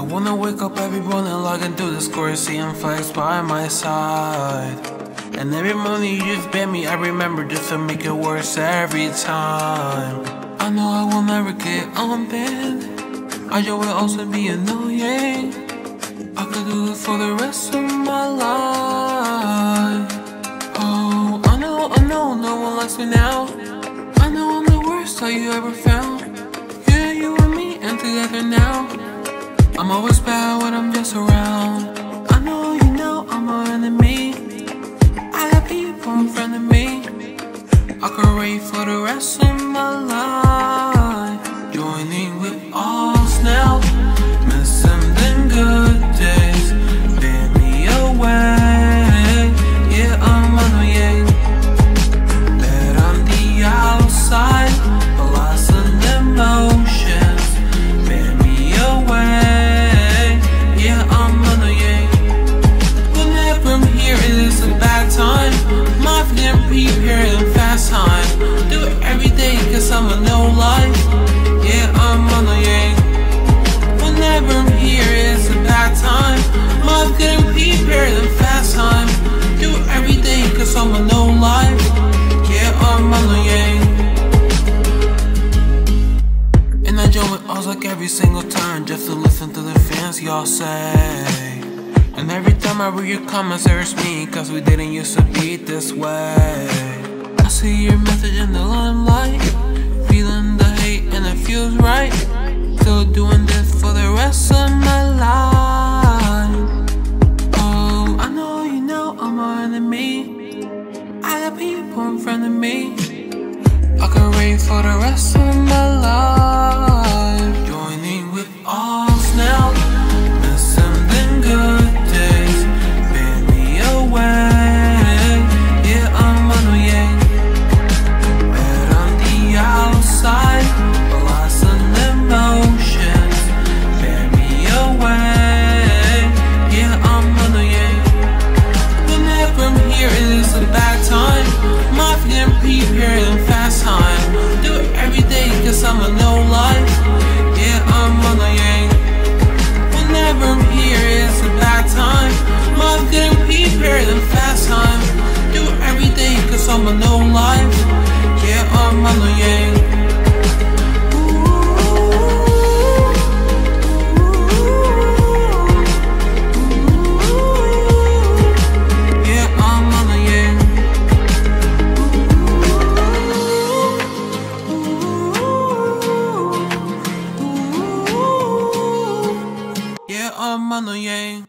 wanna wake up every morning, logging through the score, seeing flags by my side. And every morning you just bet me, I remember just to make it worse every time. I know I will never get on bed. I just will also be annoying. I could do it for the rest of my life. Oh, I know, I know, no one likes me now. I know I'm the worst that you ever found. Yeah, you and me, and together now. I'm always bad when I'm just around. I know you know I'm an enemy. I got people in front of me. I could wait for the rest of my life. Feeling prepared in fast time. Do it every day, cause I'm a no life. Yeah, I'm on the yang. Whenever I'm here, it's a bad time. My feeling prepared in fast time. Do it every day, cause I'm a no life. Yeah, I'm on the yang. And I join with us like every single time just to listen to the fans y'all say. And I read your comments, it hurts me cause we didn't used to be this way. I see your message in the limelight, feeling the hate and it feels right. Still doing this for the rest of my life. Oh, I know you know I'm an enemy. I got people in front of me. I could wait for the rest of my life. Yeah, I'm on the yang. Yeah, I'm on the. Yeah,